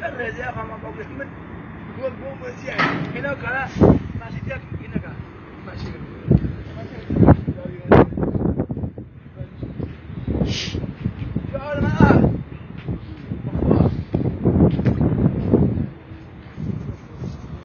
したらじゃあ、まあ、僕、僕、僕、僕、じゃあ、みんなから、まあ、しじゃあ、みんなから、まあ、しじゃあ、まあ、しじゃあ、